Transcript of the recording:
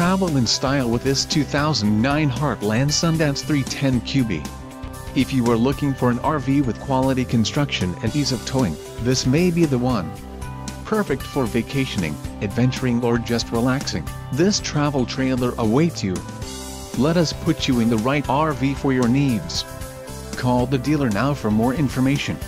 Travel in style with this 2009 Heartland Sundance 310 QB. If you are looking for an RV with quality construction and ease of towing, this may be the one. Perfect for vacationing, adventuring or just relaxing, this travel trailer awaits you. Let us put you in the right RV for your needs. Call the dealer now for more information.